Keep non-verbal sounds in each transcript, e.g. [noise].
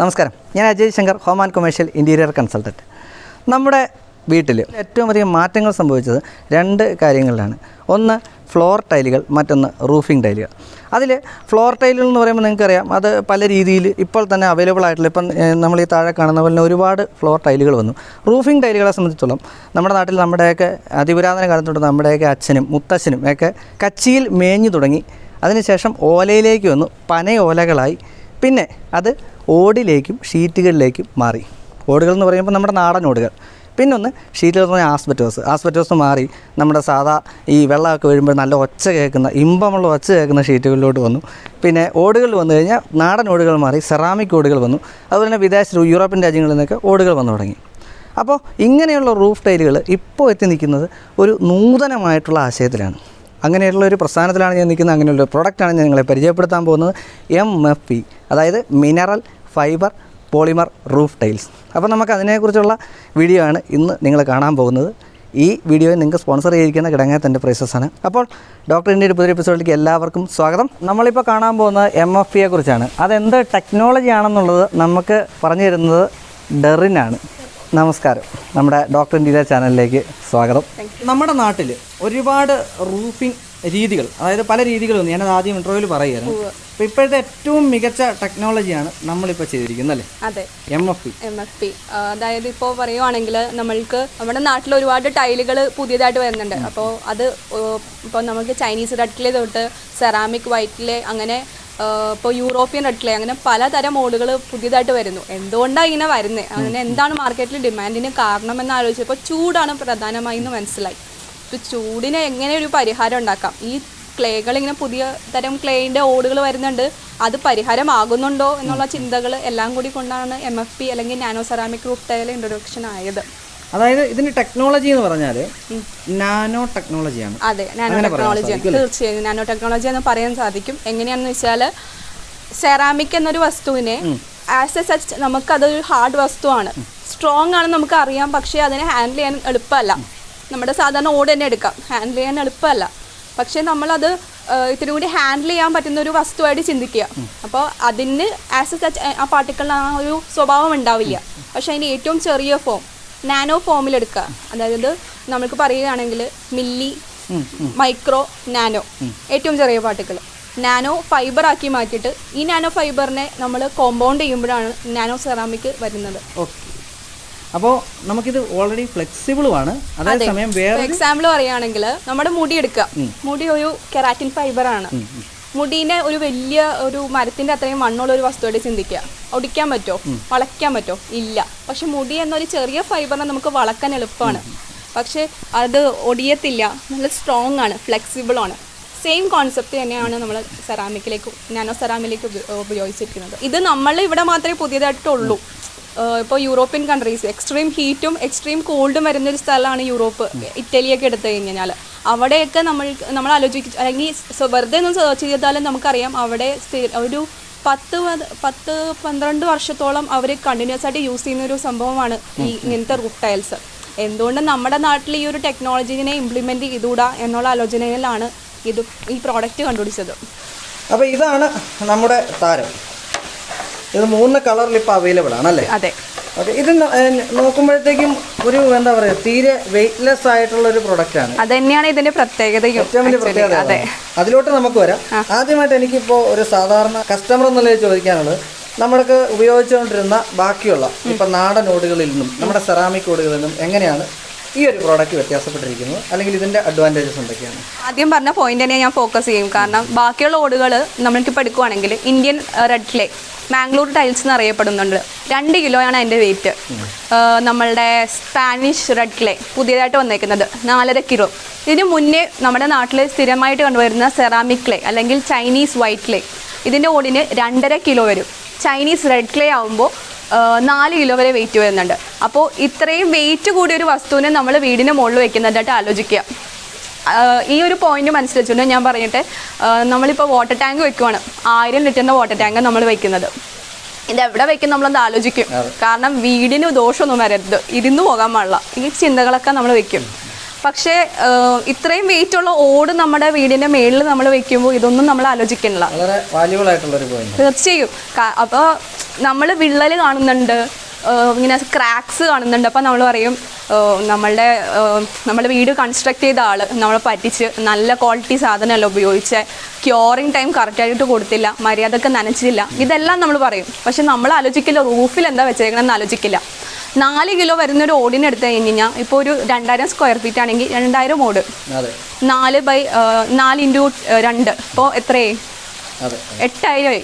നമസ്കാരം. ഞാൻ Ajay Shankar home and commercial interior consultant നമ്മുടെ വീട്ടിൽ ഏറ്റവും അധികം മാറ്റങ്ങൾ സംഭവിച്ചത് രണ്ട് കാര്യങ്ങളിലാണ്. ഒന്ന് ഫ്ലോർ ടൈലുകൾ മറ്റൊന്ന് റൂഫിംഗ് ടൈലുകൾ അതിൽ ഫ്ലോർ ടൈലുകൾ എന്ന് പറയുമ്പോൾ നിങ്ങൾക്കറിയാം അത് പല രീതിയിൽ ഇപ്പോൾ തന്നെ അവൈലബിൾ ആയിട്ടുള്ള ഇപ്പം നമ്മൾ ഈ താഴെ കാണുന്ന പോലെ ഒരുപാട് ഫ്ലോർ ടൈലുകൾ വന്നു. റൂഫിംഗ് ടൈലുകളെ സംബന്ധിച്ചിടത്തോളം നമ്മുടെ നാട്ടിൽ നമ്മുടെയൊക്കെ അതിപുരാതന കാലത്തോട്ട് നമ്മുടെയൊക്കെ അച്ഛനും മുത്തച്ഛനും ഒക്കെ കച്ചിയിൽ മേഞ്ഞു തുടങ്ങി. അതിനുശേഷം ഓലയിലേക്ക് വന്നു പനയോലകളായി. പിന്നെ അത് ഓടിലേക്കും ഷീറ്റുകളിലേക്കും മാറി. ഓടുകൾ എന്ന് പറയുമ്പോൾ നമ്മുടെ നാടൻ ഓടുകൾ. പിന്നെ ഒന്ന് ഷീറ്റുകൾ എന്ന് പറഞ്ഞാൽ ആസ്പെറ്റോസ് ആസ്പെറ്റോസ് മാറി നമ്മുടെ സാധാ ഈ വെള്ളമൊക്കെ വീഴുമ്പോൾ നല്ല ഒച്ച കേൾക്കുന്ന ഇമ്പമുള്ള ഒച്ച കേൾക്കുന്ന ഷീറ്റുകളിലോട്ട് വന്നു. പിന്നെ ഓടുകൾ വന്നു കഴിഞ്ഞാൽ നാടൻ ഓടുകൾ മാറി സെറാമിക് ഓടുകൾ വന്നു. അതുപോലെ തന്നെ വിദേശ യൂറോപ്യൻ രാജ്യങ്ങളിൽ നിന്നൊക്കെ ഓടുകൾ വന്നു തുടങ്ങി. അപ്പോൾ ഇങ്ങനെയുള്ള റൂഫ് ടൈലുകൾ ഇപ്പോൾ എത്തി നിൽക്കുന്നത് ഒരു നൂതനമായിട്ടുള്ള ആശയത്തിലാണ്. അങ്ങനെയുള്ള ഒരു പ്രസ്ഥാനത്തിലാണ് ഞാൻ നിൽക്കുന്നത് അങ്ങനെയുള്ള പ്രൊഡക്റ്റാണ് ഞാൻ നിങ്ങളെ പരിചയപ്പെടുത്താൻ പോകുന്നത് എം എഫ് പി അതായത് mineral fibre polymer roof tiles. അപ്പോൾ നമുക്ക് അതിനെക്കുറിച്ചുള്ള വീഡിയോ ആണ് ഇന്ന് നിങ്ങൾ കാണാൻ പോകുന്നത്. ഈ വീഡിയോയിൽ നിങ്ങൾക്ക് സ്പോൺസർ ചെയ്തിരിക്കുന്ന കിടങ്ങാത്തന്റെ പ്രൈസസ് ആണ്. അപ്പോൾ ഡോക്ടർ ഇന്ത്യയുടെ പുതിയ എപ്പിസോഡിലേക്ക് എല്ലാവർക്കും സ്വാഗതം. നമ്മളിപ്പോൾ കാണാൻ പോകുന്നത് എം എഫ് പിയെ കുറിച്ചാണ്. അതെന്ത് ടെക്നോളജി ആണെന്നുള്ളത് നമുക്ക് പറഞ്ഞു തരുന്നത് ഡെറിനാണ് നമസ്കാരം. നമ്മുടെ ഡോക്ടർ ഇന്ത്യയുടെ ചാനലിലേക്ക് സ്വാഗതം. നമ്മുടെ നാട്ടിൽ ഒരുപാട് റൂഫിംഗ് രീതികൾ. അതായത് പല രീതികളും ഞാനത് ആദ്യം ഇൻട്രോയിൽ പറയുകയായിരുന്നു. അപ്പോൾ ഇപ്പോഴത്തെ ഏറ്റവും മികച്ച ടെക്നോളജിയാണ് നമ്മളിപ്പോൾ ചെയ്തിരിക്കുന്നത് അല്ലേ? അതെ. M F P M F P അതായത് ഇപ്പോൾ പറയുവാണെങ്കിൽ നമ്മൾക്ക് നമ്മുടെ നാട്ടിൽ ഒരുപാട് ടൈലുകൾ പുതിയതായിട്ട് വരുന്നുണ്ട്. അപ്പോൾ അത് ഇപ്പോൾ നമുക്ക് ചൈനീസ് റെഡ് തൊട്ട് സെറാമിക് വൈറ്റിലെ അങ്ങനെ ഇപ്പോൾ യൂറോപ്യൻ റെഡ് ക്ലേ അങ്ങനെ പലതരം മോഡുകൾ പുതിയതായിട്ട് വരുന്നു. എന്തുകൊണ്ടാണ് ഇങ്ങനെ വരുന്നത് അങ്ങനെ എന്താണ് മാർക്കറ്റിൽ ഡിമാൻഡിന് കാരണമെന്ന് ആലോചിച്ചപ്പോൾ ചൂടാണ് പ്രധാനമായി എന്ന് മനസ്സിലായി. ഇപ്പോൾ ചൂടിന് എങ്ങനെ ഒരു പരിഹാരം ഉണ്ടാക്കാം? ഈ ക്ലേകൾ ഇങ്ങനെ പുതിയ തരം ക്ലേന്റെ ഓടുകൾ വരുന്നുണ്ട്. അത് പരിഹാരമാകുന്നുണ്ടോ എന്നുള്ള ചിന്തകൾ എല്ലാം കൂടി കൊണ്ടാണ് എം എഫ് പി അല്ലെങ്കിൽ nano ceramic roof tile introduction ആയത്. അതായത് ഇതിന് ടെക്നോളജി എന്ന് പറഞ്ഞാൽ നാനോ ടെക്നോളജിയാണ് അതെ നാനോ ടെക്നോളജി തീർച്ചയായും നാനോ ടെക്നോളജി എന്ന് പറയാൻ സാധിക്കും. എങ്ങനെയാണെന്ന് വെച്ചാൽ സെറാമിക് എന്നൊരു വസ്തുവിനെ ആസ് എ സച്ച് നമുക്കതൊരു ഹാർഡ് വസ്തുവാണ്. സ്ട്രോങ് ആണെന്ന് നമുക്ക് അറിയാം പക്ഷേ അതിനെ ഹാൻഡിൽ ചെയ്യാൻ എളുപ്പമല്ല. നമ്മുടെ സാധാരണ ഓട് തന്നെ എടുക്കാം. ഹാൻഡിൽ ചെയ്യാൻ എളുപ്പമല്ല. പക്ഷേ നമ്മളത് ഇത്തിരി കൂടി ഹാൻഡിൽ ചെയ്യാൻ പറ്റുന്ന ഒരു വസ്തുവായിട്ട് ചിന്തിക്കുക. അപ്പോൾ അതിന് ആസ് എ സച്ച് ആ പാർട്ടിക്കിളിന് ആ ഒരു സ്വഭാവം ഉണ്ടാവില്ല. പക്ഷേ അതിന്റെ ഏറ്റവും ചെറിയ ഫോം നാനോ ഫോമിലെടുക്കുക അതായത് നമുക്ക് പറയുകയാണെങ്കിൽ മില്ലി മൈക്രോ നാനോ ഏറ്റവും ചെറിയ പാർട്ടിക്കിൾ നാനോ ഫൈബർ ആക്കി മാറ്റിയിട്ട് ഈ നാനോ ഫൈബറിനെ നമ്മൾ കോമ്പൗണ്ട് ചെയ്യുമ്പോഴാണ് നാനോ സെറാമിക് വരുന്നത്. ഓക്കെ അപ്പോൾ നമുക്കിത് ഓൾറെഡി ഫ്ലെക്സിബിളുമാണ് അതേസമയം വേറെ എക്സാമ്പിൾ പറയുകയാണെങ്കിൽ നമ്മുടെ മുടി എടുക്കുക. മുടി ഒരു കെറാറ്റിൻ ഫൈബർ ആണ്. മുടീനെ ഒരു വലിയ ഒരു മരത്തിന്റെ അത്രയും മണ്ണുള്ള ഒരു വസ്തുവായിട്ട് ചിന്തിക്കുക. ഒടിക്കാൻ പറ്റോ? വളയ്ക്കാൻ പറ്റോ? ഇല്ല. പക്ഷെ മുടി എന്നൊരു ചെറിയ ഫൈബറിനെ നമുക്ക് വളക്കാൻ എളുപ്പമാണ്. പക്ഷെ അത് ഒടിയത്തില്ല. നല്ല സ്ട്രോങ് ആണ്. ഫ്ലെക്സിബിൾ ആണ്. സെയിം കോൺസെപ്റ്റ് തന്നെയാണ് നമ്മൾ സെറാമിക്കിലേക്ക് നാനോ സെറാമിലേക്ക് ഉപയോഗിച്ചിരിക്കുന്നത്. ഇത് നമ്മൾ ഇവിടെ മാത്രമേ പുതിയതായിട്ടുള്ളൂ. ഇപ്പോൾ യൂറോപ്യൻ കൺട്രീസ് എക്സ്ട്രീം ഹീറ്റും എക്സ്ട്രീം കോൾഡും വരുന്ന ഒരു സ്ഥലമാണ് യൂറോപ്പ് ഇറ്റലിയൊക്കെ എടുത്തു കഴിഞ്ഞാൽ അവിടെയൊക്കെ നമ്മൾ നമ്മൾ ആലോചിക്കും അല്ലെങ്കിൽ വെറുതെ ഒന്ന് സെർച്ച് ചെയ്താലും നമുക്കറിയാം അവിടെ ഒരു പത്ത് പത്- പത്ത് പന്ത്രണ്ട് വർഷത്തോളം അവർ കണ്ടിന്യൂസ് ആയിട്ട് യൂസ് ചെയ്യുന്ന ഒരു സംഭവമാണ് ഈ ഇങ്ങനത്തെ റൂഫ് ടൈൽസ് എന്തുകൊണ്ട് നമ്മുടെ നാട്ടിൽ ഈ ഒരു ടെക്നോളജിനെ ഇംപ്ലിമെന്റ് ചെയ്തുകൂടാ എന്നുള്ള ആലോചനയിലാണ് ഇത് ഈ പ്രോഡക്റ്റ് കണ്ടുപിടിച്ചത്. അപ്പോൾ ഇതാണ് നമ്മുടെ താരം. ഇത് മൂന്ന് കളറിൽ ഇപ്പോൾ അവൈലബിൾ ആണല്ലേ അതെ. ഓക്കെ ഇത് നോക്കുമ്പോഴത്തേക്കും ഒരു എന്താ പറയുക തീരെ വെയിറ്റ്ലെസ് ആയിട്ടുള്ള ഒരു പ്രൊഡക്റ്റാണ് അത് തന്നെയാണ് ഇതിന്റെ പ്രത്യേകത ഏറ്റവും വലിയ പ്രത്യേകത അതെ. അതാണ്. അതിലോട്ട് നമുക്ക് വരാം. ആദ്യമായിട്ട് എനിക്കിപ്പോൾ ഒരു സാധാരണ കസ്റ്റമർ എന്നുള്ളത് ചോദിക്കാനുള്ളത് നമ്മൾക്ക് ഉപയോഗിച്ചുകൊണ്ടിരുന്ന ബാക്കിയുള്ള ഇപ്പം നാടൻ ഓടുകളിൽ നിന്നും നമ്മുടെ സെറാമിക് ഓടുകളിൽ നിന്നും എങ്ങനെയാണ് ഈ ഒരു പ്രോഡക്റ്റ് വ്യത്യാസപ്പെട്ടിരിക്കുന്നത് അല്ലെങ്കിൽ ഇതിന്റെ അഡ്വാന്റേജസ് എന്തൊക്കെയാണ്? ആദ്യം പറഞ്ഞ പോയിന്റ് തന്നെ ഞാൻ ഫോക്കസ് ചെയ്യും. കാരണം ബാക്കിയുള്ള ഓടുകൾ നമ്മൾക്കിപ്പോൾ എടുക്കുവാണെങ്കിൽ Indian red clay Mangalore tiles എന്ന് അറിയപ്പെടുന്നുണ്ട് രണ്ട് കിലോയാണ് അതിന്റെ വെയിറ്റ് നമ്മളുടെ സ്പാനിഷ് റെഡ് ക്ലേ പുതിയതായിട്ട് വന്നേക്കുന്നത് നാലര കിലോ. ഇതിന് മുന്നേ നമ്മുടെ നാട്ടിൽ സ്ഥിരമായിട്ട് കണ്ടുവരുന്ന സെറാമിക് ക്ലേ അല്ലെങ്കിൽ ചൈനീസ് വൈറ്റ് ക്ലേ ഇതിന്റെ ഓടിന് രണ്ടര കിലോ വരും. ചൈനീസ് റെഡ് ക്ലേ ആകുമ്പോൾ നാല് കിലോ വരെ വെയിറ്റ് വരുന്നുണ്ട്. അപ്പോൾ ഇത്രയും വെയിറ്റ് കൂടിയ ഒരു വസ്തുവിനെ നമ്മൾ വീടിന് മുകളിൽ വെക്കുന്നതായിട്ട് ആലോചിക്കുക. ഈ ഒരു പോയിന്റ് മനസ്സിലാച്ചുകൊണ്ട് ഞാൻ പറഞ്ഞിട്ട് നമ്മളിപ്പോൾ വാട്ടർ ടാങ്ക് വെക്കുവാണ്. ആയിരം ലിറ്ററിന്റെ വാട്ടർ ടാങ്ക് നമ്മൾ വെക്കുന്നത്. ഇത് എവിടെ വെക്കും നമ്മളൊന്ന് ആലോചിക്കും. കാരണം വീടിന് ദോഷമൊന്നും വരരുത്. ഇരുന്ന് പോകാൻ പാടില്ല. ഈ ചിന്തകളൊക്കെ നമ്മൾ വെക്കും. പക്ഷേ ഇത്രയും വെയിറ്റ് ഉള്ള ഓട് നമ്മുടെ വീടിന്റെ മേളിൽ നമ്മൾ വെക്കുമ്പോൾ ഇതൊന്നും നമ്മൾ ആലോചിക്കണില്ല തീർച്ചയായും. അപ്പൊ അപ്പോൾ നമ്മൾ വിള്ളൽ കാണുന്നുണ്ട് ഇങ്ങനെ ക്രാക്സ് കാണുന്നുണ്ട്. അപ്പോൾ നമ്മൾ പറയും നമ്മളുടെ നമ്മുടെ വീട് കൺസ്ട്രക്ട് ചെയ്ത ആൾ നമ്മളെ പറ്റിച്ച് നല്ല ക്വാളിറ്റി സാധനമല്ല ഉപയോഗിച്ച. ക്യൂറിങ് ടൈം കറക്റ്റായിട്ട് കൊടുത്തില്ല. മര്യാദയ്ക്ക് നനച്ചില്ല. ഇതെല്ലാം നമ്മൾ പറയും. പക്ഷെ നമ്മൾ ആലോചിക്കില്ല റൂഫിൽ എന്താ വെച്ചേക്കണമെന്ന് ആലോചിക്കില്ല. നാല് കിലോ വരുന്ന ഒരു ഓടിന് എടുത്തു കഴിഞ്ഞാൽ ഇപ്പോൾ ഒരു രണ്ടായിരം സ്ക്വയർ ഫീറ്റ് ആണെങ്കിൽ രണ്ടായിരം ഓട്. നാല് ബൈ നാല് ഇന്റു രണ്ട്. ഇപ്പോൾ എത്രയായി? എട്ടായിരമായി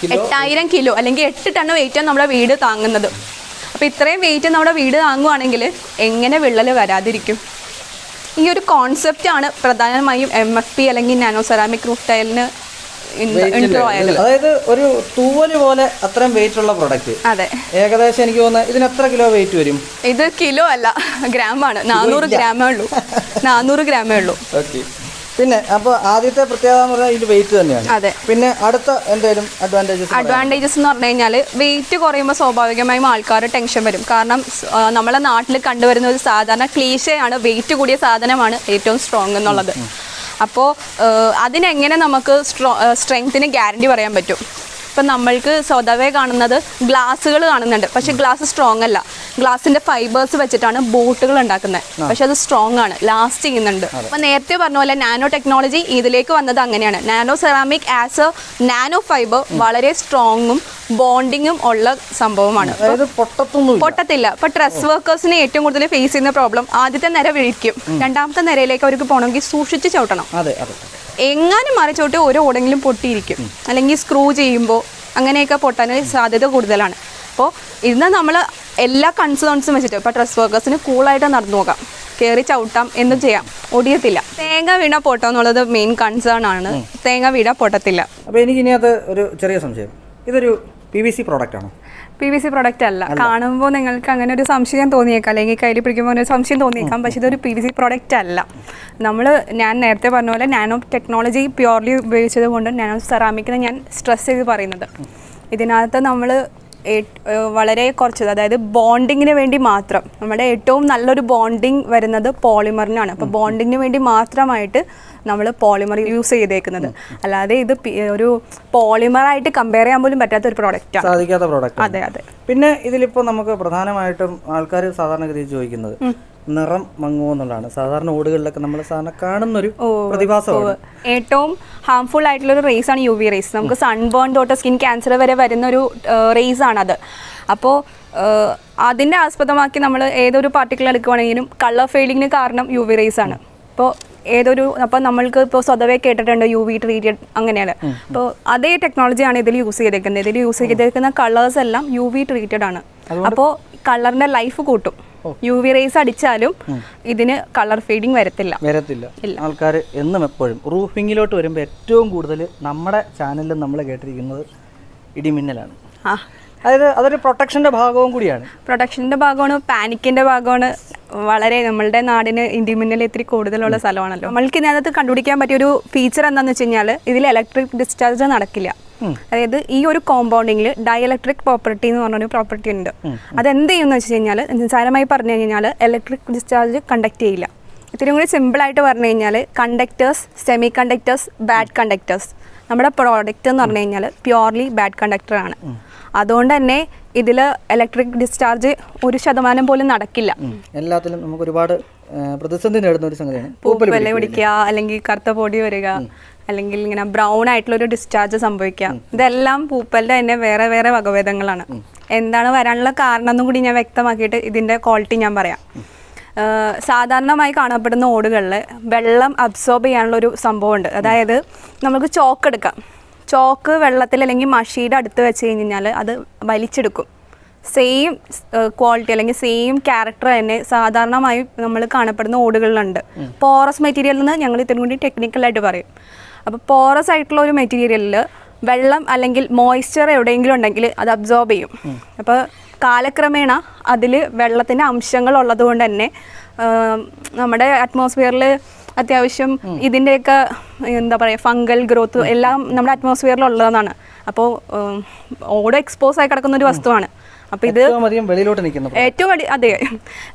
കിലോ എട്ടായിരം കിലോ അല്ലെങ്കിൽ എട്ട് ടൺ വെയിറ്റാണ് നമ്മുടെ വീട് താങ്ങുന്നത്. അപ്പോൾ ഇത്രയും വെയിറ്റ് നമ്മുടെ വീട് താങ്ങുവാണെങ്കിൽ എങ്ങനെ വിള്ളൽ വരാതിരിക്കും? ഈ ഒരു കോൺസെപ്റ്റാണ് പ്രധാനമായും എം എഫ് പി അല്ലെങ്കിൽ നാനോ സെറാമിക് റൂഫ് ടൈലിന് അതായത് ഒരു തൂവൽ പോലെ അത്രയും വെയിറ്റ് ഉള്ള പ്രൊഡക്റ്റ് അതെ. ഏകദേശം എനിക്ക് തോന്നുന്നത് ഇതിന് എത്ര കിലോ വെയിറ്റ് വരും? ഇത് കിലോ അല്ല ഗ്രാമാണ്. നാനൂറ് ഗ്രാമേ ഉള്ളൂ. നാനൂറ് ഗ്രാമേ ഉള്ളൂ. ഓക്കെ പിന്നെ അപ്പോൾ ആദ്യത്തെ പ്രത്യേകത എന്ന് പറഞ്ഞാൽ ഇതിന്റെ വെയിറ്റ് തന്നെയാണ്. അതെ. പിന്നെ അടുത്ത എന്തെങ്കിലും അഡ്വാന്റേജസ് അഡ്വാന്റേജസ് എന്ന് പറഞ്ഞു കഴിഞ്ഞാൽ വെയിറ്റ് കുറയുമ്പോൾ സ്വാഭാവികമായും ആൾക്കാർ ടെൻഷൻ വരും. കാരണം നമ്മളെ നാട്ടിൽ കണ്ടുവരുന്ന ഒരു സാധാരണ ക്ലീശയാണ് വെയിറ്റ് കൂടിയ സാധനമാണ് ഏറ്റവും സ്ട്രോങ് എന്നുള്ളത്. അപ്പോൾ അതിനെങ്ങനെ നമുക്ക് സ്ട്രോ സ്ട്രെങ്ത്തിന് ഗ്യാരണ്ടി പറയാൻ പറ്റും? ഇപ്പം നമ്മൾക്ക് സ്വതവേ കാണുന്നത് ഗ്ലാസ്സുകൾ കാണുന്നുണ്ട്. പക്ഷെ ഗ്ലാസ് സ്ട്രോങ് അല്ല. ഗ്ലാസിന്റെ ഫൈബേഴ്സ് വെച്ചിട്ടാണ് ബോട്ടുകൾ ഉണ്ടാക്കുന്നത്. പക്ഷെ അത് സ്ട്രോങ് ആണ്. ലാസ്റ്റ് ചെയ്യുന്നുണ്ട്. അപ്പം നേരത്തെ പറഞ്ഞ പോലെ നാനോ ടെക്നോളജി ഇതിലേക്ക് വന്നത് അങ്ങനെയാണ്. Nano ceramic as a nano fibre വളരെ സ്ട്രോങ്ങും ബോണ്ടിങ്ങും ഉള്ള സംഭവമാണ്. പൊട്ടത്തില്ല. ഇപ്പൊ ഡ്രസ് വർക്കേഴ്സിന് ഏറ്റവും കൂടുതൽ ഫേസ് ചെയ്യുന്ന പ്രോബ്ലം ആദ്യത്തെ നിര വിഴിക്കും. രണ്ടാമത്തെ നിരയിലേക്ക് അവർക്ക് പോകണമെങ്കിൽ സൂക്ഷിച്ച് ചവിട്ടണം. അതെ അതെ. എങ്ങാനും മറിച്ചോട്ട് ഒരു ഓടെങ്കിലും പൊട്ടിയിരിക്കും. അല്ലെങ്കിൽ സ്ക്രൂ ചെയ്യുമ്പോൾ അങ്ങനെയൊക്കെ പൊട്ടാൻ സാധ്യത കൂടുതലാണ്. അപ്പോൾ ഇന്ന് നമ്മൾ എല്ലാ കൺസേൺസും വെച്ചിട്ട് ഇപ്പോൾ ഡ്രസ് വർക്കേഴ്സിന് കൂളായിട്ട് നടന്നു നോക്കാം കയറി ചവിട്ടാം എന്നും ചെയ്യാം. ഒടിയത്തില്ല. തേങ്ങ വീണ പൊട്ടോ എന്നുള്ളത് മെയിൻ കൺസേൺ ആണ്. തേങ്ങ വീണ പൊട്ടത്തില്ല. അപ്പോൾ എനിക്ക് ഇനി അത് ഒരു ചെറിയ സംശയം. ഇതൊരു പി വി സി പ്രോഡക്റ്റ് ആണോ? പി വി സി പ്രൊഡക്റ്റ് അല്ല. കാണുമ്പോൾ നിങ്ങൾക്ക് അങ്ങനെ ഒരു സംശയം തോന്നിയേക്കാം. അല്ലെങ്കിൽ കയ്യിൽ പിടിക്കുമ്പോൾ ഒരു സംശയം തോന്നിയേക്കാം. പക്ഷേ ഇതൊരു പി വി സി പ്രൊഡക്റ്റ് അല്ല. നമ്മൾ ഞാൻ നേരത്തെ പറഞ്ഞ പോലെ നാനോ ടെക്നോളജി പ്യുവർലി ഉപയോഗിച്ചത് കൊണ്ട് നാനോ സെറാമിക്കിനെ ഞാൻ സ്ട്രെസ് ചെയ്ത് പറയുന്നത്. ഇതിനകത്ത് നമ്മൾ വളരെ കുറച്ചത്. അതായത് ബോണ്ടിങ്ങിന് വേണ്ടി മാത്രം. നമ്മുടെ ഏറ്റവും നല്ലൊരു ബോണ്ടിങ് വരുന്നത് പോളിമറിനാണ്. അപ്പോൾ ബോണ്ടിങ്ങിന് വേണ്ടി മാത്രമായിട്ട് നമ്മൾ പോളിമർ യൂസ് ചെയ്തേക്കുന്നത്. അല്ലാതെ ഇത് ഒരു പോളിമറായിട്ട് കമ്പയർ ചെയ്യാൻ പോലും പറ്റാത്ത ഒരു പ്രോഡക്റ്റാണ് സാധിക്കാത്ത പ്രോഡക്റ്റ് അതെ അതെ. പിന്നെ ഇതിലിപ്പോൾ നമുക്ക് പ്രധാനമായിട്ടും ആൾക്കാർ സാധാരണഗതിയിൽ ചോദിക്കുന്നത് നിറം മങ്ങുമോ എന്നുള്ളതാണ്. സാധാരണ ഓടുകളിലൊക്കെ നമ്മൾ സാധാരണ കാണുന്നൊരു പ്രതിഭാസമാണ്. ഏറ്റവും ഹാംഫുൾ ആയിട്ടുള്ള ഒരു റേസ് ആണ് യു വി റേസ് നമുക്ക് സൺബേൺ തൊട്ട് സ്കിൻ ക്യാൻസർ വരെ വരുന്ന ഒരു റേസ് അത് അപ്പോൾ അതിന്റെ ആസ്പദമാക്കി നമ്മൾ ഏതൊരു പാർട്ടിക്കിൾ എടുക്കുവാണെങ്കിലും കളർ ഫെയിലിങ്ങിന് കാരണം യു വി റേസ് ആണ്. ഇപ്പോൾ ഏതൊരു അപ്പോൾ നമ്മൾക്ക് ഇപ്പോൾ സ്വതവേ കേട്ടിട്ടുണ്ട് യു വി ട്രീറ്റഡ് അങ്ങനെയാണ്. അപ്പോൾ അതേ ടെക്നോളജിയാണ് ഇതിൽ യൂസ് ചെയ്തേക്കുന്നത്. ഇതിൽ യൂസ് ചെയ്തേക്കുന്ന കളേഴ്സ് എല്ലാം യു വി ട്രീറ്റഡ് ആണ്. അപ്പോൾ കളറിന്റെ ലൈഫ് കൂട്ടും. യു വി റേസ് അടിച്ചാലും ഇതിന് കളർ ഫീഡിങ് വരത്തില്ല. വരത്തില്ല. ആൾക്കാർ എന്നും എപ്പോഴും റൂഫിങ്ങിലോട്ട് വരുമ്പോൾ ഏറ്റവും കൂടുതൽ നമ്മുടെ ചാനലിൽ നമ്മൾ കേട്ടിരിക്കുന്നത് ഇടിമിന്നലാണ്. അതായത് അതൊരു പ്രൊട്ടക്ഷന്റെ ഭാഗവും കൂടിയാണ്. പ്രൊട്ടക്ഷന്റെ ഭാഗമാണ് പാനിക്കിന്റെ ഭാഗമാണ്. വളരെ നമ്മളുടെ നാടിന് ഇടിമിന്നൽ ഇത്തിരി കൂടുതലുള്ള സ്ഥലമാണല്ലോ. നമ്മൾക്ക് ഇതിനകത്ത് കണ്ടുപിടിക്കാൻ പറ്റിയ ഒരു ഫീച്ചർ എന്താണെന്ന് വെച്ച് കഴിഞ്ഞാൽ ഇതിൽ ഇലക്ട്രിക് ഡിസ്ചാർജ് നടക്കില്ല. അതായത് ഈ ഒരു കോമ്പൗണ്ടിങ്ങിൽ ഡയലക്ട്രിക് പ്രോപ്പർട്ടി എന്ന് പറഞ്ഞൊരു പ്രോപ്പർട്ടി ഉണ്ട്. അത് എന്ത് ചെയ്യുമെന്ന് വെച്ച് കഴിഞ്ഞാൽ നിസ്സാരമായി പറഞ്ഞു കഴിഞ്ഞാൽ ഇലക്ട്രിക് ഡിസ്ചാർജ് കണ്ടക്ട് ചെയ്യില്ല. ഇത്തിരി കൂടി സിമ്പിളായിട്ട് പറഞ്ഞു കഴിഞ്ഞാൽ conductors semi conductors bad conductors നമ്മുടെ പ്രോഡക്റ്റ് എന്ന് പറഞ്ഞു കഴിഞ്ഞാൽ പ്യുവർലി ബാഡ് കണ്ടക്ടറാണ് അതുകൊണ്ട് തന്നെ ഇതിൽ ഇലക്ട്രിക് ഡിസ്ചാർജ് ഒരു ശതമാനം പോലും നടക്കില്ല. എല്ലാത്തിലും നമുക്ക് ഒരുപാട് പ്രതിസന്ധി നേടുന്ന ഒരു സംഗതിയാണ് പൂപ്പൽ പിടിക്കുക അല്ലെങ്കിൽ കറുത്ത പൊടി വരിക അല്ലെങ്കിൽ ഇങ്ങനെ ബ്രൗൺ ആയിട്ടുള്ള ഒരു ഡിസ്ചാർജ് സംഭവിക്കാം. ഇതെല്ലാം പൂപ്പലിന്റെ തന്നെ വേറെ വേറെ വകഭേദങ്ങളാണ്. എന്താണ് വരാനുള്ള കാരണം എന്നും കൂടി ഞാൻ വ്യക്തമാക്കിയിട്ട് ഇതിന്റെ ക്വാളിറ്റി ഞാൻ പറയാം. സാധാരണമായി കാണപ്പെടുന്ന ഓടുകളിൽ വെള്ളം അബ്സോർബ് ചെയ്യാനുള്ള ഒരു സംഭവമുണ്ട്. അതായത് നമുക്ക് ചോക്ക് എടുക്കാം. ചോക്ക് വെള്ളത്തിൽ അല്ലെങ്കിൽ മഷിയുടെ അടുത്ത് വെച്ച് കഴിഞ്ഞാൽ അത് വലിച്ചെടുക്കും. സെയിം ക്വാളിറ്റി അല്ലെങ്കിൽ സെയിം ക്യാരക്ടർ തന്നെ സാധാരണമായി നമ്മൾ കാണപ്പെടുന്ന ഓടുകളിലുണ്ട്. പോറസ് മെറ്റീരിയൽ എന്ന് ഞങ്ങൾ ഇത്തിരി കൂടി ടെക്നിക്കലായിട്ട് പറയും. അപ്പോൾ പോറസ് ആയിട്ടുള്ള ഒരു മെറ്റീരിയലിൽ വെള്ളം അല്ലെങ്കിൽ മോയ്സ്ചർ എവിടെയെങ്കിലും ഉണ്ടെങ്കിൽ അത് അബ്സോർബ് ചെയ്യും. അപ്പോൾ കാലക്രമേണ അതിൽ വെള്ളത്തിന്റെ അംശങ്ങൾ ഉള്ളത് കൊണ്ട് തന്നെ നമ്മുടെ അറ്റ്മോസ്ഫിയറിൽ അത്യാവശ്യം ഇതിന്റെയൊക്കെ എന്താ പറയുക ഫംഗൽ ഗ്രോത്ത് എല്ലാം നമ്മുടെ അറ്റ്മോസ്ഫിയറിൽ ഉള്ളതാണ് അപ്പോൾ ഓടോ എക്സ്പോസ് ആയി കിടക്കുന്ന ഒരു വസ്തുവാണ്. അപ്പോൾ ഇത് അധികം വെളിയിലോട്ട് നിൽക്കുന്നു ഏറ്റവും അടി അതെ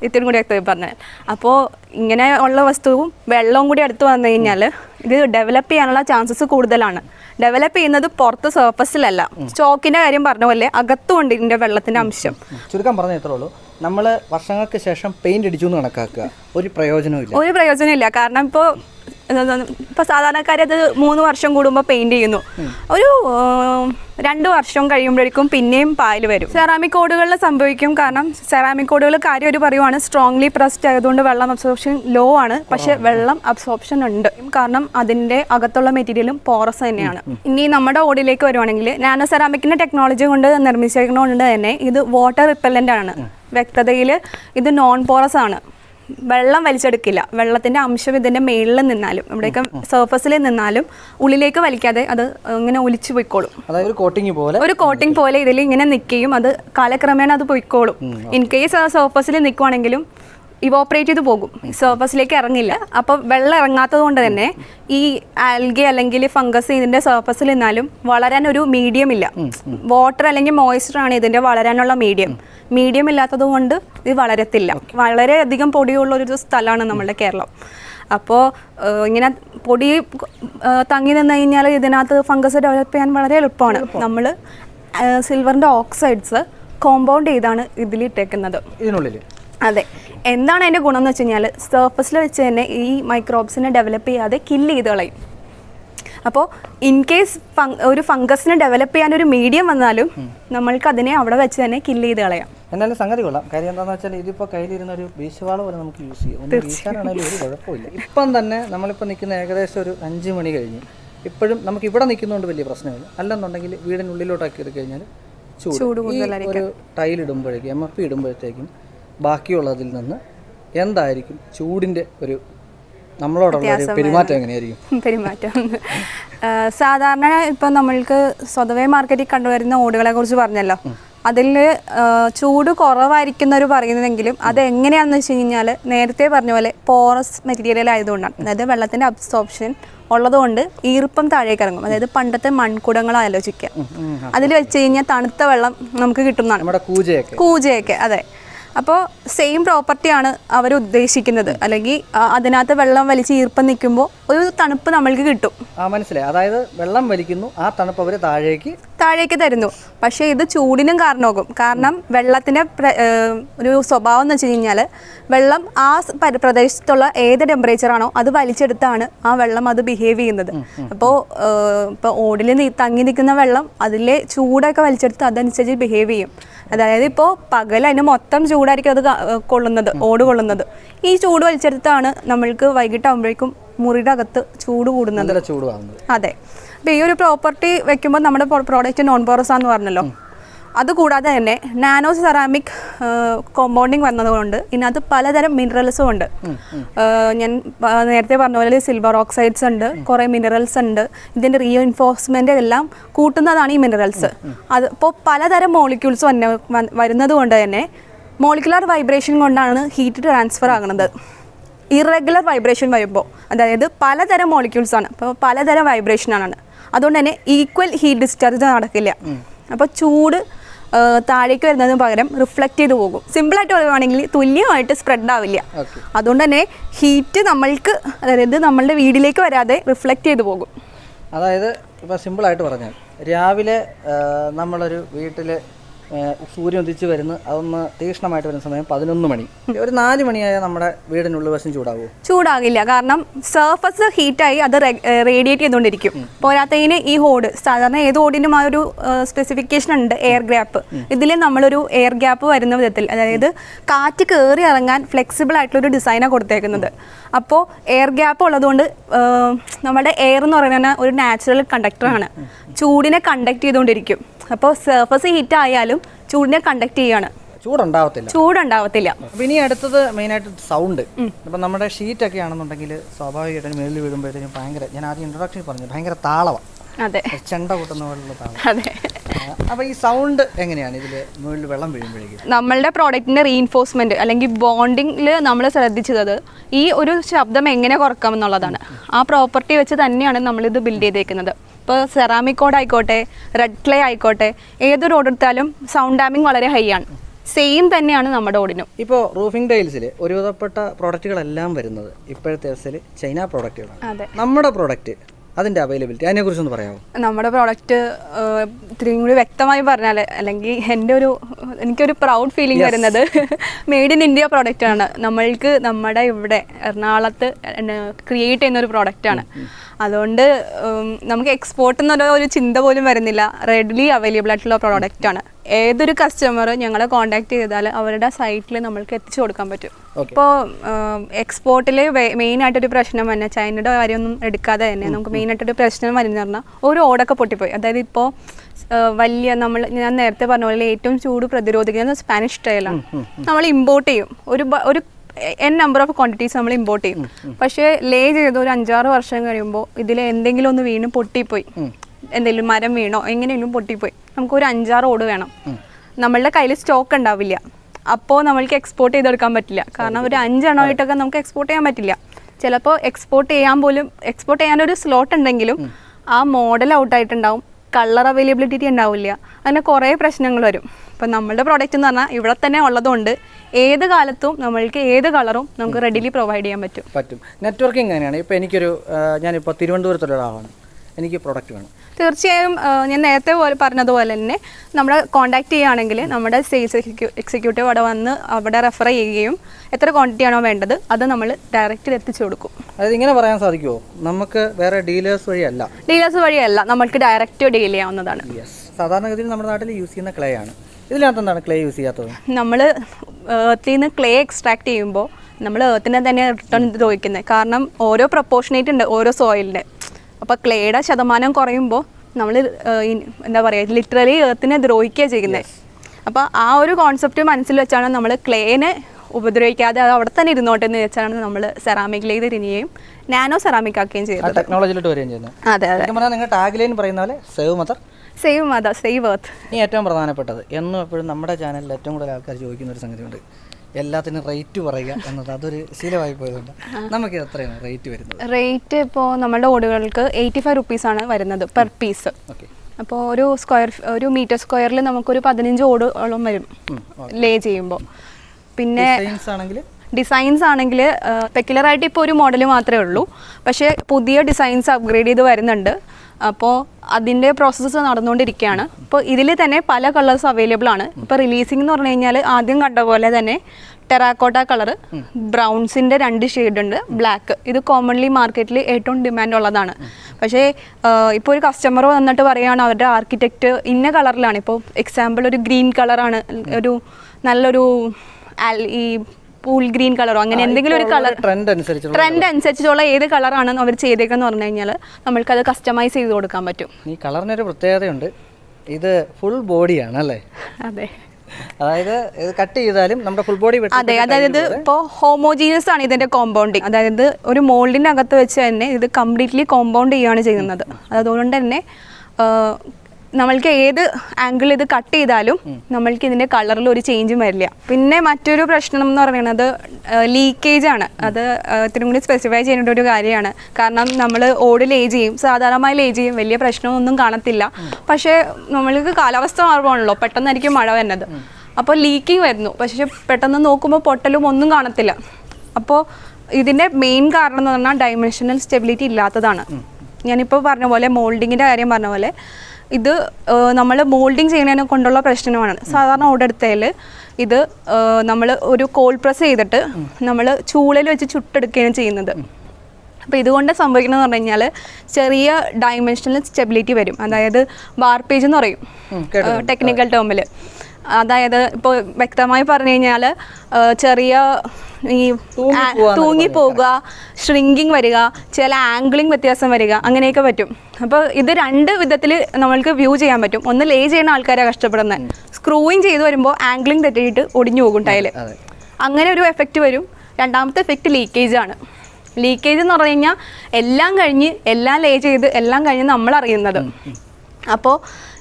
ഇത്തിരി കൂടി വ്യക്തമായി പറഞ്ഞാൽ അപ്പോൾ ഇങ്ങനെ ഉള്ള വസ്തുവും വെള്ളവും കൂടി അടുത്ത് വന്നു കഴിഞ്ഞാൽ ഇത് ഡെവലപ്പ് ചെയ്യാനുള്ള ചാൻസസ് കൂടുതലാണ്. ഡെവലപ്പ് ചെയ്യുന്നത് പുറത്ത് സർഫസിലല്ല സ്റ്റോക്കിന്റെ കാര്യം പറഞ്ഞ പോലെ അകത്തുമുണ്ട് ഇതിന്റെ വെള്ളത്തിന്റെ അംശം. ചുരുക്കം പറഞ്ഞേ ഇത്രേ ഉള്ളൂ. നമ്മൾ വർഷങ്ങൾക്ക് ശേഷം പെയിന്റ് അടിച്ചു എന്ന് കണക്കാക്കുക. ഒരു പ്രയോജനവും ഇല്ല. ഒരു പ്രയോജനമില്ല കാരണം ഇപ്പോൾ ഇപ്പോൾ സാധാരണക്കാർ അത് മൂന്ന് വർഷം കൂടുമ്പോൾ പെയിന്റ് ചെയ്യുന്നു. ഒരു രണ്ട് വർഷം കഴിയുമ്പോഴേക്കും പിന്നെയും പായൽ വരും. സെറാമിക് കോഡുകളിൽ സംഭവിക്കും കാരണം സെറാമിക് കോഡുകൾ കാര്യം ഒരു പറയുവാണ് സ്ട്രോങ്ലി പ്രസ്ഡ് ആയതുകൊണ്ട് വെള്ളം അബ്സോർപ്ഷൻ ലോ ആണ്. പക്ഷെ വെള്ളം അബ്സോർപ്ഷൻ ഉണ്ട്. കാരണം അതിന്റെ അകത്തുള്ള മെറ്റീരിയലും പോറസ് തന്നെയാണ്. ഇനി നമ്മുടെ ഓടിലേക്ക് വരുവാണെങ്കിൽ നാനോ സെറാമിക്കിന്റെ ടെക്നോളജി കൊണ്ട് നിർമ്മിച്ചിരിക്കുന്നതുകൊണ്ട് തന്നെ ഇത് വാട്ടർ റിപ്പല്ലന്റ് ആണ്. വ്യക്തതയിൽ ഇത് നോൺ പോറസ് ആണ്. വെള്ളം വലിച്ചെടുക്കില്ല. വെള്ളത്തിന്റെ അംശം ഇതിന്റെ മേളിൽ നിന്നാലും ഇവിടെയൊക്കെ സർഫസിൽ നിന്നാലും ഉള്ളിലേക്ക് വലിക്കാതെ അത് ഇങ്ങനെ ഒലിച്ചു പോയിക്കോളും. അതായത് കോട്ടിംഗ് കോട്ടിങ് പോലെ ഒരു കോട്ടിംഗ് പോലെ ഇതിൽ ഇങ്ങനെ നിൽക്കുകയും അത് കാലക്രമേണ അത് പോയിക്കോളും. ഇൻ കേസ് ആ സർഫസിൽ നിൽക്കുവാണെങ്കിലും ഇവോപ്പറേറ്റ് ചെയ്ത് പോകും. സർഫസിലേക്ക് ഇറങ്ങില്ല. അപ്പോൾ വെള്ളം ഇറങ്ങാത്തത് കൊണ്ട് തന്നെ ഈ ആൽഗെ അല്ലെങ്കിൽ ഫംഗസ് ഇതിന്റെ സർഫസിൽ നിന്നാലും വളരാൻ ഒരു മീഡിയം ഇല്ല. വാട്ടർ അല്ലെങ്കിൽ മോയ്സ്ചർ ആണ് ഇതിന്റെ വളരാനുള്ള മീഡിയം മീഡിയം ഇല്ലാത്തത് കൊണ്ട് ഇത് വളരത്തില്ല. വളരെയധികം പൊടിയുള്ള ഒരു സ്ഥലമാണ് നമ്മുടെ കേരളം. അപ്പോൾ ഇങ്ങനെ പൊടി തങ്ങി നിന്ന് കഴിഞ്ഞാൽ ഇതിനകത്ത് ഫംഗസ് ഡെവലപ്പ് ചെയ്യാൻ വളരെ എളുപ്പമാണ്. നമ്മൾ സിൽവറിന്റെ ഓക്സൈഡ്സ് കോമ്പൗണ്ട് ചെയ്താണ് ഇതിലിട്ടേക്കുന്നത്. ഇതിനുള്ളിൽ അതെ. എന്താണ് അതിന്റെ ഗുണം എന്ന് വെച്ച് കഴിഞ്ഞാൽ സർഫസിൽ വെച്ച് തന്നെ ഈ മൈക്രോബ്സിനെ ഡെവലപ്പ് ചെയ്യാതെ കില്ല് ചെയ്ത് കളയും. അപ്പോൾ ഇൻ കേസ് ഒരു ഫംഗസിനെ ഡെവലപ്പ് ചെയ്യാൻ ഒരു മീഡിയം വന്നാലും നമ്മൾക്ക് അതിനെ അവിടെ വെച്ച് തന്നെ കില്ല് ചെയ്ത് കളയാം. എന്നാലും സംഗതി കൊള്ളാം. കാര്യം എന്താണെന്ന് വെച്ചാൽ ഇതിപ്പോൾ കയ്യിലിരുന്ന ഒരു വീശുവാള പോലെ നമുക്ക് യൂസ് ചെയ്യാം. ഒന്ന് വീശാനാണെങ്കിലും ഒരു കുഴപ്പമില്ല. ഇപ്പം തന്നെ നമ്മളിപ്പോൾ നിൽക്കുന്ന ഏകദേശം ഒരു അഞ്ച് മണി കഴിഞ്ഞ് ഇപ്പോഴും നമുക്ക് ഇവിടെ നിൽക്കുന്നതുകൊണ്ട് വലിയ പ്രശ്നമില്ല. അല്ലെന്നുണ്ടെങ്കിൽ വീടിനുള്ളിലോട്ടാക്കി എടുത്തു കഴിഞ്ഞാൽ ചൂട്. ഒരു ടൈൽ ഇടുമ്പോഴേക്കും എം എഫ് പി ഇടുമ്പോഴത്തേക്കും ബാക്കിയുള്ളതിൽ നിന്ന് എന്തായിരിക്കും ചൂടിന്റെ ഒരു നമ്മളോടുള്ള ഒരു പെരുമാറ്റം എങ്ങനെയായിരിക്കും? [laughs] പെരുമാറ്റം. സാധാരണ ഇപ്പം നമ്മൾക്ക് സ്വതവേ മാർക്കറ്റിൽ കണ്ടുവരുന്ന ഓടുകളെ കുറിച്ച് പറഞ്ഞല്ലോ. അതിൽ ചൂട് കുറവായിരിക്കുന്നവർ പറയുന്നതെങ്കിലും അത് എങ്ങനെയാണെന്ന് വെച്ച് കഴിഞ്ഞാൽ നേരത്തെ പറഞ്ഞ പോലെ പോറസ് മെറ്റീരിയൽ ആയതുകൊണ്ടാണ്. അതായത് വെള്ളത്തിന്റെ അബ്സോർപ്ഷൻ ഉള്ളതുകൊണ്ട് ഈർപ്പം താഴേക്ക് ഇറങ്ങും. അതായത് പണ്ടത്തെ മൺകുടങ്ങൾ ആലോചിക്കുക അതിൽ വെച്ച് കഴിഞ്ഞാൽ തണുത്ത വെള്ളം നമുക്ക് കിട്ടുന്നതാണ്. കൂജയൊക്കെ അതെ. അപ്പോൾ സെയിം പ്രോപ്പർട്ടിയാണ് അവർ ഉദ്ദേശിക്കുന്നത്. അല്ലെങ്കിൽ അതിനകത്ത് വെള്ളം വലിച്ച് ഈർപ്പം നിൽക്കുമ്പോൾ ഒരു തണുപ്പ് നമ്മൾക്ക് കിട്ടും. ആ മനസ്സിലായി. അതായത് വെള്ളം വലിക്കുന്നു ആ തണുപ്പ് അവർ താഴേക്ക് താഴേക്ക് തരുന്നു. പക്ഷേ ഇത് ചൂടിനും കാരണമാകും. കാരണം വെള്ളത്തിന്റെ ഒരു സ്വഭാവം എന്ന് വെച്ച് കഴിഞ്ഞാൽ വെള്ളം ആ പ്രദേശത്തുള്ള ഏത് ടെമ്പറേച്ചറാണോ അത് വലിച്ചെടുത്താണ് ആ വെള്ളം അത് ബിഹേവ് ചെയ്യുന്നത്. അപ്പോൾ ഇപ്പോൾ ഓടിൽ തങ്ങി നിൽക്കുന്ന വെള്ളം അതിലെ ചൂടൊക്കെ വലിച്ചെടുത്ത് അതനുസരിച്ച് ബിഹേവ് ചെയ്യും. അതായത് ഇപ്പോൾ പകൽ അതിന് മൊത്തം ചൂടായിരിക്കും അത് കൊള്ളുന്നത് ഓട് കൊള്ളുന്നത്. ഈ ചൂട് വലിച്ചെടുത്താണ് നമ്മൾക്ക് വൈകിട്ടാകുമ്പോഴേക്കും മുറിയുടെ അകത്ത് ചൂട് കൂടുന്നത്. അതെ. അപ്പോൾ ഈ ഒരു പ്രോപ്പർട്ടി വെക്കുമ്പോൾ നമ്മുടെ പ്രോഡക്റ്റ് നോൺ പോറസ് ആണെന്ന് പറഞ്ഞല്ലോ. അതുകൂടാതെ തന്നെ നാനോ സെറാമിക് കോമ്പൗണ്ടിങ് വന്നതുകൊണ്ട് ഇതിനകത്ത് പലതരം മിനറൽസും ഉണ്ട്. ഞാൻ നേരത്തെ പറഞ്ഞ പോലെ സിൽവർ ഓക്സൈഡ്സ് ഉണ്ട് കുറേ മിനറൽസ് ഉണ്ട്. ഇതിന്റെ റീ എൻഫോഴ്സ്മെന്റ് എല്ലാം കൂട്ടുന്നതാണ് ഈ മിനറൽസ് അത് ഇപ്പോൾ പലതരം മോളിക്യൂൾസ് വന്ന വരുന്നത് കൊണ്ട് തന്നെ മോളിക്കുലർ വൈബ്രേഷൻ കൊണ്ടാണ് ഹീറ്റ് ട്രാൻസ്ഫർ ആകുന്നത്. ഇറഗുലർ വൈബ്രേഷൻ വരുമ്പോൾ അതായത് പലതരം മോളിക്യൂൾസ് ആണ്. അപ്പോൾ പലതരം വൈബ്രേഷൻ ആണ്. അതുകൊണ്ട് തന്നെ ഈക്വൽ ഹീറ്റ് ഡിസ്ചാർജ് നടക്കില്ല. അപ്പോൾ ചൂട് താഴേക്ക് വരുന്നതിന് പകരം റിഫ്ലക്റ്റ് ചെയ്ത് പോകും. സിമ്പിളായിട്ട് പറയുവാണെങ്കിൽ തുല്യമായിട്ട് സ്പ്രെഡ് ആവില്ല. അതുകൊണ്ട് തന്നെ ഹീറ്റ് നമ്മൾക്ക് അതായത് നമ്മളുടെ വീടിലേക്ക് വരാതെ റിഫ്ലക്റ്റ് ചെയ്ത് പോകും. അതായത് ഇപ്പോൾ സിമ്പിളായിട്ട് പറഞ്ഞാൽ രാവിലെ നമ്മളൊരു വീട്ടിൽ സൂര്യൻ ഉദിച്ച് വരുന്ന. അതൊന്ന് തീക്ഷണമായിട്ട് വരുന്ന സമയം പതിനൊന്ന് മണി. ഒരു നാല് മണിയായാൽ നമ്മുടെ വീടിനുള്ളിൽ വശം ചൂടാകുമോ ചൂടാകില്ല. കാരണം സർഫസ് ഹീറ്റായി അത് റേഡിയേറ്റ് ചെയ്തുകൊണ്ടിരിക്കും. പോരാത്തതിന് ഈ ഹോഡ് സാധാരണ ഏത് ഹോഡിനും ആ ഒരു സ്പെസിഫിക്കേഷൻ ഉണ്ട്. എയർ ഗ്യാപ്പ് ഇതിൽ നമ്മളൊരു എയർ ഗ്യാപ്പ് വരുന്ന വിധത്തിൽ അതായത് കാറ്റ് കയറി ഇറങ്ങാൻ ഫ്ലെക്സിബിൾ ആയിട്ടുള്ള ഒരു ഡിസൈനാണ് കൊടുത്തേക്കുന്നത്. അപ്പോൾ എയർ ഗ്യാപ്പ് ഉള്ളതുകൊണ്ട് നമ്മുടെ എയർ എന്ന് പറയുന്ന ഒരു നാച്ചുറൽ കണ്ടക്ടറാണ് ചൂടിനെ കണ്ടക്ട് ചെയ്തുകൊണ്ടിരിക്കും. അപ്പോൾ സർഫസ് ഹീറ്റ് ആയാലും ചൂടിനെ കണ്ടക്ട് ചെയ്യാണ്. ചൂടുണ്ടാവത്തില്ല. ചൂടുണ്ടാവത്തില്ല. ഇനി അടുത്തത് മെയിനായിട്ട് സൗണ്ട് ഇപ്പം നമ്മുടെ ഷീറ്റ് ഒക്കെ ആണെന്നുണ്ടെങ്കിൽ സ്വാഭാവികമായിട്ടും മേളിൽ വീഴുമ്പോഴത്തേക്കും ഭയങ്കര ഞാൻ ആദ്യം ഇൻട്രൊഡക്ഷൻ പറഞ്ഞു ഭയങ്കര താളമാണ് അതെ. ചെണ്ട കൂട്ടുന്ന പോലുള്ള അതെ. ഈ സൗണ്ട് എങ്ങനെയാണ് ഇതിൽ മുകളിൽ വെള്ളം വീഴുമ്പോഴേക്കും? നമ്മളുടെ പ്രോഡക്റ്റിന്റെ റീഇൻഫോഴ്സ്മെന്റ് അല്ലെങ്കിൽ ബോണ്ടിങ്ങിൽ നമ്മൾ ശ്രദ്ധിച്ചത് ഈ ഒരു ശബ്ദം എങ്ങനെ കുറക്കാം എന്നുള്ളതാണ്. ആ പ്രോപ്പർട്ടി വെച്ച് തന്നെയാണ് നമ്മൾ ഇത് ബിൽഡ് ചെയ്തേക്കുന്നത്. ഇപ്പോൾ സെറാമിക് കോഡ് ആയിക്കോട്ടെ റെഡ് ക്ലേ ആയിക്കോട്ടെ ഏതൊരു ഓർഡർ എടുത്താലും സൗണ്ട് ഡാമിങ് വളരെ ഹൈ ആണ്. സെയിം തന്നെയാണ് നമ്മുടെ ഓടിനും ഇപ്പോൾ റൂഫിംഗ് ടൈൽസിൽ ഒരുവിധപ്പെട്ട പ്രോഡക്റ്റുകളെല്ലാം വരുന്നത് ഇപ്പോഴത്തെ ദിവസത്തിൽ ചൈന പ്രോഡക്റ്റുകളാണ് നമ്മുടെ പ്രോഡക്റ്റ് അതിന്റെ അവൈലബിലിറ്റി അതിനെക്കുറിച്ചൊന്ന് പറയാമോ നമ്മുടെ പ്രോഡക്റ്റ് ഇത്രയും കൂടി വ്യക്തമായി പറഞ്ഞാൽ അല്ലെങ്കിൽ എന്റെ ഒരു എനിക്കൊരു പ്രൗഡ് ഫീലിംഗ് വരുന്നത് മെയ്ഡ് ഇൻ ഇന്ത്യ പ്രോഡക്റ്റ് ആണ്. നമ്മൾക്ക് നമ്മുടെ ഇവിടെ എറണാകുളത്ത് ക്രിയേറ്റ് ചെയ്യുന്ന ഒരു പ്രോഡക്റ്റാണ് അതുകൊണ്ട് നമുക്ക് എക്സ്പോർട്ട് എന്നൊരു ഒരു ചിന്ത പോലും വരുന്നില്ല. റെഡിലി അവൈലബിൾ ആയിട്ടുള്ള പ്രോഡക്റ്റ് ആണ്. ഏതൊരു കസ്റ്റമർ ഞങ്ങളെ കോൺടാക്ട് ചെയ്താൽ അവരുടെ സൈറ്റിൽ നമ്മൾക്ക് എത്തിച്ചു കൊടുക്കാൻ പറ്റും. ഇപ്പോൾ എക്സ്പോർട്ടിൽ മെയിൻ ആയിട്ടൊരു പ്രശ്നം തന്നെ ചൈനയുടെ കാര്യമൊന്നും എടുക്കാതെ തന്നെ നമുക്ക് മെയിൻ ആയിട്ടൊരു പ്രശ്നം വരുന്ന പറഞ്ഞാൽ ഒരു ഓടൊക്കെ പൊട്ടിപ്പോയി. അതായത് ഇപ്പോൾ വലിയ നമ്മൾ ഞാൻ നേരത്തെ പറഞ്ഞ പോലെ ഏറ്റവും ചൂട് പ്രതിരോധിക്കുന്നത് സ്പാനിഷ് ടൈലാണ് നമ്മൾ ഇമ്പോർട്ട് ചെയ്യും. ഒരു ഒരു എൻ നമ്പർ ഓഫ് ക്വാണ്ടിറ്റീസ് നമ്മൾ ഇമ്പോർട്ട് ചെയ്യും. പക്ഷേ ലേ ചെയ്ത് ഒരു അഞ്ചാറ് വർഷം കഴിയുമ്പോൾ ഇതിൽ എന്തെങ്കിലും ഒന്ന് വീണ് പൊട്ടിപ്പോയി. എന്തെങ്കിലും മരം വീണോ എങ്ങനെയെങ്കിലും പൊട്ടിപ്പോയി. നമുക്ക് ഒരു അഞ്ചാറ് ഓട് വേണം. നമ്മളുടെ കയ്യിൽ സ്റ്റോക്ക് ഉണ്ടാവില്ല. അപ്പോൾ നമ്മൾക്ക് എക്സ്പോർട്ട് ചെയ്തെടുക്കാൻ പറ്റില്ല. കാരണം ഒരു അഞ്ചെണ്ണമായിട്ടൊക്കെ നമുക്ക് എക്സ്പോർട്ട് ചെയ്യാൻ പറ്റില്ല. ചിലപ്പോൾ എക്സ്പോർട്ട് ചെയ്യാൻ പോലും എക്സ്പോർട്ട് ചെയ്യാനൊരു സ്ലോട്ട് ഉണ്ടെങ്കിലും ആ മോഡൽ ഔട്ടായിട്ടുണ്ടാവും കളർ അവൈലബിലിറ്റി ഉണ്ടാവില്ല. അങ്ങനെ കുറേ പ്രശ്നങ്ങൾ വരും. അപ്പം നമ്മളുടെ പ്രോഡക്റ്റ് എന്ന് പറഞ്ഞാൽ ഇവിടെ തന്നെ ഉള്ളതുകൊണ്ട് ഏത് കാലത്തും നമ്മൾക്ക് ഏത് കളറും നമുക്ക് റെഡിലി പ്രൊവൈഡ് ചെയ്യാൻ പറ്റും. പറ്റും. നെറ്റ്വർക്കിംഗ് എങ്ങനെയാണ്? ഇപ്പോൾ എനിക്കൊരു ഞാനിപ്പോൾ തിരുവനന്തപുരത്തുള്ള ഒരാളാണ്. എനിക്ക് പ്രൊഡക്റ്റ് വേണം. തീർച്ചയായും ഞാൻ നേരത്തെ പോലെ പറഞ്ഞതുപോലെ തന്നെ നമ്മൾ കോൺടാക്ട് ചെയ്യുകയാണെങ്കിൽ നമ്മുടെ സെയിൽസ് എക്സിക്യൂട്ടീവ് അവിടെ വന്ന് അവിടെ റെഫർ ചെയ്യുകയും എത്ര ക്വാണ്ടിറ്റി ആണോ വേണ്ടത് അത് നമ്മൾ ഡയറക്റ്റ് എത്തിച്ചു കൊടുക്കും. അതായത് ഇങ്ങനെ പറയാൻ സാധിക്കുമോ നമുക്ക് വേറെ ഡീലേഴ്സ് വഴിയല്ല. ഡീലേഴ്സ് വഴിയല്ല നമുക്ക് ഡയറക്റ്റ് ഡീൽ ചെയ്യാവുന്നതാണ്. യെസ് സാധാരണഗതിയിൽ നമ്മുടെ നാട്ടിൽ യൂസ് ചെയ്യുന്ന ക്ലേ ആണ്. ഇതിനകത്ത് എന്താണ് ക്ലേ യൂസ് ചെയ്യാത്തത്? നമ്മൾ ഏർത്തിൽ നിന്ന് ക്ലേ എക്സ്ട്രാക്ട് ചെയ്യുമ്പോൾ നമ്മൾ ഏർത്തിനെ തന്നെ റിട്ടേൺ ചോദിക്കുന്നത് കാരണം ഓരോ പ്രപ്പോർഷനേറ്റ് ഉണ്ട് ഓരോ സോയിലിന്റെ അപ്പോൾ ക്ലേയുടെ ശതമാനം കുറയുമ്പോൾ നമ്മൾ എന്താ പറയുക ലിറ്ററലി ഏർത്തിനെ ദ്രോഹിക്കുക ചെയ്യുന്നത് അപ്പോൾ ആ ഒരു കോൺസെപ്റ്റ് മനസ്സിൽ വെച്ചാണ് നമ്മൾ ക്ലേനെ ഉപദ്രവിക്കാതെ അത് അവിടെ തന്നെ ഇരുന്നോട്ടെ എന്ന് വെച്ചാണ് നമ്മൾ സെറാമിക്കിലേക്ക് തിരിഞ്ഞുകയും നാനോ സെറാമിക് ആക്കുകയും ചെയ്തത്. ടെക്നോളജിയിലോട്ട് വരികയും ചെയ്യുന്നത് അതെ അതെ. നിങ്ങൾ ടാഗ് ലൈൻ പറയുന്ന പോലെ save mother same mother save earth ഇനി ഏറ്റവും പ്രധാനപ്പെട്ടത് എന്നും എപ്പോഴും നമ്മുടെ ചാനലിൽ ഏറ്റവും കൂടുതൽ ആൾക്കാർ ചോദിക്കുന്ന ഒരു സംഗതിയുണ്ട്. എല്ലാത്തിനും റേറ്റ് പറയുക എന്നത് അതൊരു ശീലമായി പോയതുകൊണ്ട് നമുക്ക് എത്രയാണ് റേറ്റ് വരുന്നത്. റേറ്റ് ഇപ്പോൾ നമ്മുടെ ഓടുകൾക്ക് എയ്റ്റി ഫൈവ് റുപ്പീസ് ആണ് വരുന്നത് പെർ പീസ് അപ്പോൾ ഒരു സ്ക്വയർ ഒരു മീറ്റർ സ്ക്വയറിൽ നമുക്കൊരു പതിനഞ്ച് ഓടോളം വരും ലേ ചെയ്യുമ്പോൾ പിന്നെ ഡിസൈൻസ് ആണെങ്കിൽ ആണെങ്കിൽ പെക്കുലറായിട്ട് ഇപ്പോൾ ഒരു മോഡൽ മാത്രമേ ഉള്ളൂ. പക്ഷേ പുതിയ ഡിസൈൻസ് അപ്ഗ്രേഡ് ചെയ്ത് വരുന്നുണ്ട്. അപ്പോൾ അതിന്റെ പ്രോസസ്സ് നടന്നുകൊണ്ടിരിക്കുകയാണ്. ഇപ്പോൾ ഇതിൽ തന്നെ പല കളേഴ്സ് അവൈലബിൾ ആണ്. ഇപ്പോൾ റിലീസിംഗ് എന്ന് പറഞ്ഞു കഴിഞ്ഞാൽ ആദ്യം കണ്ട പോലെ തന്നെ ടെറാക്കോട്ട കളർ ബ്രൗൺസിന്റെ രണ്ട് ഷെയ്ഡ് ഉണ്ട് ബ്ലാക്ക് ഇത് കോമൺലി മാർക്കറ്റിൽ ഏറ്റവും ഡിമാൻഡ് ഉള്ളതാണ്. പക്ഷേ ഇപ്പോൾ ഒരു കസ്റ്റമർ വന്നിട്ട് പറയുകയാണ് അവരുടെ ആർക്കിടെക്റ്റ് ഇന്ന കളറിലാണ് ഇപ്പോൾ എക്സാമ്പിൾ ഒരു ഗ്രീൻ കളറാണ് ഒരു നല്ലൊരു ഈ പൂൾ ഗ്രീൻ കളറോ അങ്ങനെ എന്തെങ്കിലും ഒരു കളർ ട്രെൻഡ് അനുസരിച്ചുള്ള ട്രെൻഡ് അനുസരിച്ചുള്ള ഏത് കളറാണ് അവർ ചെയ്തേക്കെന്ന് പറഞ്ഞു കഴിഞ്ഞാൽ നമ്മൾക്കത് കസ്റ്റമൈസ് ചെയ്ത് കൊടുക്കാൻ പറ്റും. ഈ കളറിനൊരു പ്രത്യേകതയുണ്ട്. ഇത് ഫുൾ ബോഡിയാണ് അല്ലേ? അതെ. അതായത് ഇത് കട്ട് ചെയ്താലും നമ്മുടെ ഫുൾ ബോഡി അതെ അതായത് ഇപ്പോൾ ഹോമോജീനിയസ് ആണ് ഇതിന്റെ കോമ്പൗണ്ടിങ് അതായത് ഒരു മോൾഡിന്റെ അകത്ത് വെച്ച് തന്നെ ഇത് കംപ്ലീറ്റ്ലി കോമ്പൗണ്ട് ചെയ്യുകയാണ് ചെയ്യുന്നത്. അതുകൊണ്ട് തന്നെ നമ്മൾക്ക് ഏത് ആംഗിൾ ഇത് കട്ട് ചെയ്താലും നമ്മൾക്ക് ഇതിന്റെ കളറിൽ ഒരു ചേഞ്ചും വരില്ല. പിന്നെ മറ്റൊരു പ്രശ്നം എന്ന് പറയുന്നത് ലീക്കേജ് ആണ്. അത് ഇത്തിരി കൂടി സ്പെസിഫൈ ചെയ്യേണ്ട ഒരു കാര്യമാണ്. കാരണം നമ്മൾ ഓട് ലേ ചെയ്യും സാധാരണമായി ലേ ചെയ്യും വലിയ പ്രശ്നമൊന്നും കാണത്തില്ല. പക്ഷേ നമ്മൾക്ക് കാലാവസ്ഥ മാറുവാണല്ലോ പെട്ടെന്നായിരിക്കും മഴ വരുന്നത് അപ്പോൾ ലീക്കിംഗ് വരുന്നു. പക്ഷേ പെട്ടെന്ന് നോക്കുമ്പോൾ പൊട്ടലും ഒന്നും കാണത്തില്ല. അപ്പോൾ ഇതിന്റെ മെയിൻ കാരണം എന്ന് പറഞ്ഞാൽ ഡൈമെൻഷണൽ സ്റ്റെബിലിറ്റി ഇല്ലാത്തതാണ്. ഞാനിപ്പോൾ പറഞ്ഞ പോലെ മോൾഡിങ്ങിന്റെ കാര്യം പറഞ്ഞ പോലെ ഇത് നമ്മൾ മോൾഡിങ് ചെയ്യുന്നതിനെ കൊണ്ടുള്ള പ്രശ്നമാണ്. സാധാരണ ഓടെടുത്തതിൽ ഇത് നമ്മൾ ഒരു കോൾ പ്രസ് ചെയ്തിട്ട് നമ്മൾ ചൂളയിൽ വെച്ച് ചുട്ടെടുക്കുകയാണ് ചെയ്യുന്നത്. അപ്പോൾ ഇതുകൊണ്ട് സംഭവിക്കണമെന്ന് പറഞ്ഞു കഴിഞ്ഞാൽ ചെറിയ ഡൈമെൻഷണൽ സ്റ്റെബിലിറ്റി വരും. അതായത് വാർപ്പേജ് എന്ന് പറയും. ടെക്നിക്കൽ ടേമിൽ അതായത് ഇപ്പോൾ വ്യക്തമായി പറഞ്ഞു കഴിഞ്ഞാൽ ചെറിയ ഈ തൂങ്ങി പോവുക ഷ്രിങ്കിങ് വരിക ചില ആംഗിളിങ് വ്യത്യാസം വരിക അങ്ങനെയൊക്കെ പറ്റും. അപ്പോൾ ഇത് രണ്ട് വിധത്തിൽ നമ്മൾക്ക് വ്യൂ ചെയ്യാൻ പറ്റും. ഒന്ന് ലേ ചെയ്യുന്ന ആൾക്കാരെ കഷ്ടപ്പെടുന്നത്. സ്ക്രൂയിങ് ചെയ്ത് വരുമ്പോൾ ആംഗിളിങ് തെറ്റിയിട്ട് ഒടിഞ്ഞു പോകും ടൈൽ അങ്ങനെ ഒരു എഫക്റ്റ് വരും. രണ്ടാമത്തെ എഫക്റ്റ് ലീക്കേജ് ആണ്. ലീക്കേജ് എന്ന് പറഞ്ഞു കഴിഞ്ഞാൽ എല്ലാം കഴിഞ്ഞ് എല്ലാം ലേ ചെയ്ത് എല്ലാം കഴിഞ്ഞ് നമ്മൾ അറിയുന്നത് അപ്പോൾ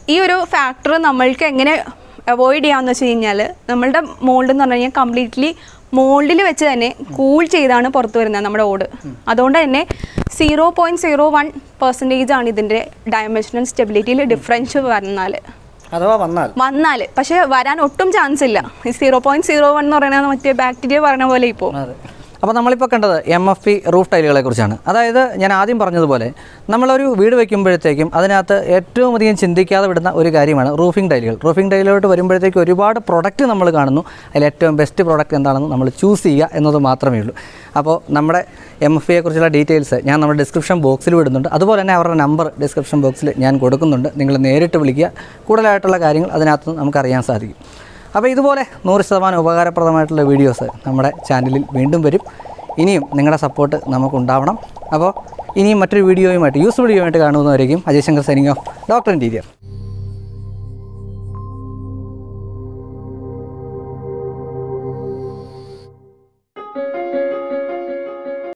ഈ ഒരു ഫാക്ടർ നമ്മൾക്ക് എങ്ങനെ അവോയ്ഡ് ചെയ്യാമെന്ന് വെച്ച് കഴിഞ്ഞാൽ നമ്മളുടെ മോൾഡ് എന്ന് പറഞ്ഞു കഴിഞ്ഞാൽ കംപ്ലീറ്റ്ലി മോൾഡിൽ വെച്ച് തന്നെ കൂൾ ചെയ്താണ് പുറത്ത് വരുന്നത് നമ്മുടെ ഓട്. അതുകൊണ്ട് തന്നെ zero point zero one percentage ആണ് ഇതിന്റെ ഡയമെൻഷണൽ സ്റ്റെബിലിറ്റിയിൽ ഡിഫറൻസ് വന്നാൽ അഥവാ വന്നാൽ. വന്നാൽ പക്ഷേ വരാൻ ഒട്ടും ചാൻസ് ഇല്ല. ഈ സീറോ പോയിന്റ് സീറോ വൺ എന്ന് പറയുന്നത് മറ്റേ ബാക്ടീരിയ പറഞ്ഞ പോലെ ഇപ്പോൾ അപ്പോൾ നമ്മളിപ്പോൾ കണ്ടത് എം എഫ് പി റൂഫ് ടൈലുകളെ കുറിച്ചാണ്. അതായത് ഞാൻ ആദ്യം പറഞ്ഞതുപോലെ നമ്മളൊരു വീട് വയ്ക്കുമ്പോഴത്തേക്കും അതിനകത്ത് ഏറ്റവും അധികം ചിന്തിക്കാതെ വിടുന്ന ഒരു കാര്യമാണ് റൂഫിംഗ് ടൈലുകൾ റൂഫിംഗ് ടൈലുകളോട്ട് വരുമ്പോഴത്തേക്കും ഒരുപാട് പ്രൊഡക്റ്റ് നമ്മൾ കാണുന്നു. അതിൽ ഏറ്റവും ബെസ്റ്റ് പ്രൊഡക്റ്റ് എന്താണെന്ന് നമ്മൾ ചൂസ് ചെയ്യുക എന്നത് മാത്രമേ ഉള്ളൂ. അപ്പോൾ നമ്മുടെ എം എഫ് പിയെ കുറിച്ചുള്ള ഡീറ്റെയിൽസ് ഞാൻ നമ്മുടെ ഡിസ്ക്രിപ്ഷൻ ബോക്സിൽ വിടുന്നുണ്ട്. അതുപോലെ തന്നെ അവരുടെ നമ്പർ ഡിസ്ക്രിപ്ഷൻ ബോക്സിൽ ഞാൻ കൊടുക്കുന്നുണ്ട്. നിങ്ങൾ നേരിട്ട് വിളിക്കുക. കൂടുതലായിട്ടുള്ള കാര്യങ്ങൾ അതിനകത്ത് നമുക്കറിയാൻ സാധിക്കും. അപ്പോൾ ഇതുപോലെ നൂറ് ശതമാനം ഉപകാരപ്രദമായിട്ടുള്ള വീഡിയോസ് നമ്മുടെ ചാനലിൽ വീണ്ടും വരും. ഇനിയും നിങ്ങളുടെ സപ്പോർട്ട് നമുക്കുണ്ടാവണം. അപ്പോൾ ഇനിയും മറ്റൊരു വീഡിയോയുമായിട്ട് യൂസ് വീഡിയോയുമായിട്ട് കാണുന്നതായിരിക്കും Ajay Shankar signing off doctor interior